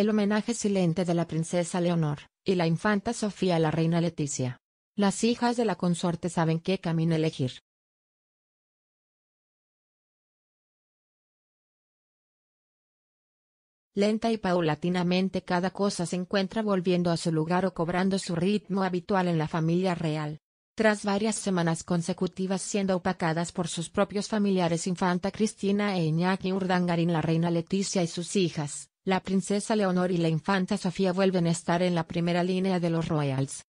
el homenaje silente de la princesa Leonor, y la infanta Sofía a la reina Leticia. Las hijas de la consorte saben qué camino elegir. Lenta y paulatinamente cada cosa se encuentra volviendo a su lugar o cobrando su ritmo habitual en la familia real. Tras varias semanas consecutivas siendo opacadas por sus propios familiares Infanta Cristina e Iñaki Urdangarín la reina Leticia y sus hijas, la princesa Leonor y la infanta Sofía vuelven a estar en la primera línea de los royals.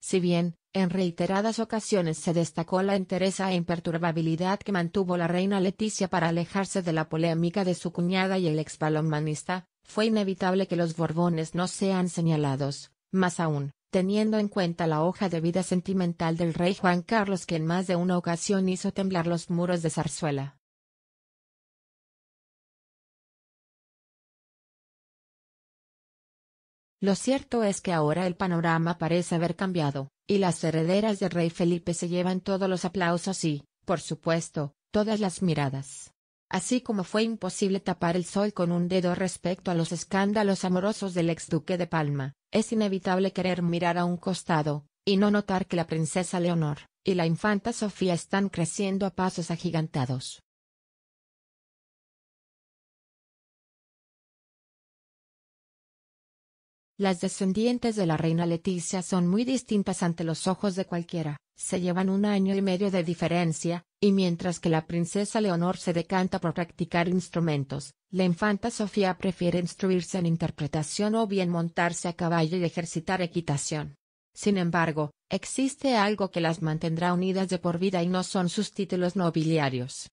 Si bien, en reiteradas ocasiones se destacó la entereza e imperturbabilidad que mantuvo la reina Leticia para alejarse de la polémica de su cuñada y el ex balonmanista, fue inevitable que los Borbones no sean señalados, más aún, teniendo en cuenta la hoja de vida sentimental del rey Juan Carlos que en más de una ocasión hizo temblar los muros de Zarzuela. Lo cierto es que ahora el panorama parece haber cambiado, y las herederas del rey Felipe se llevan todos los aplausos y, por supuesto, todas las miradas. Así como fue imposible tapar el sol con un dedo respecto a los escándalos amorosos del ex duque de Palma, es inevitable querer mirar a un costado, y no notar que la princesa Leonor, y la infanta Sofía están creciendo a pasos agigantados. Las descendientes de la reina Leticia son muy distintas ante los ojos de cualquiera, se llevan un año y medio de diferencia, y mientras que la princesa Leonor se decanta por practicar instrumentos, la infanta Sofía prefiere instruirse en interpretación o bien montarse a caballo y ejercitar equitación. Sin embargo, existe algo que las mantendrá unidas de por vida y no son sus títulos nobiliarios.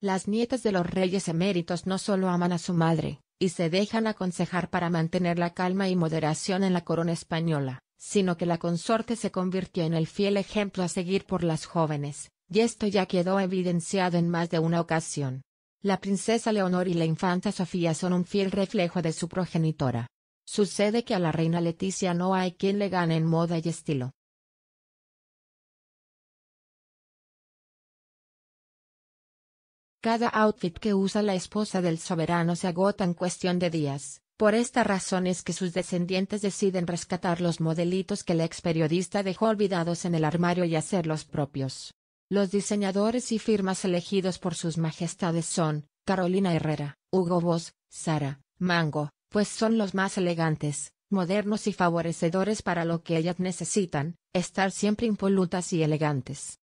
Las nietas de los reyes eméritos no solo aman a su madre, y se dejan aconsejar para mantener la calma y moderación en la corona española, sino que la consorte se convirtió en el fiel ejemplo a seguir por las jóvenes, y esto ya quedó evidenciado en más de una ocasión. La princesa Leonor y la infanta Sofía son un fiel reflejo de su progenitora. Sucede que a la reina Leticia no hay quien le gane en moda y estilo. Cada outfit que usa la esposa del soberano se agota en cuestión de días, por esta razón es que sus descendientes deciden rescatar los modelitos que el ex periodista dejó olvidados en el armario y hacerlos propios. Los diseñadores y firmas elegidos por sus majestades son, Carolina Herrera, Hugo Boss, Sara, Mango, pues son los más elegantes, modernos y favorecedores para lo que ellas necesitan, estar siempre impolutas y elegantes.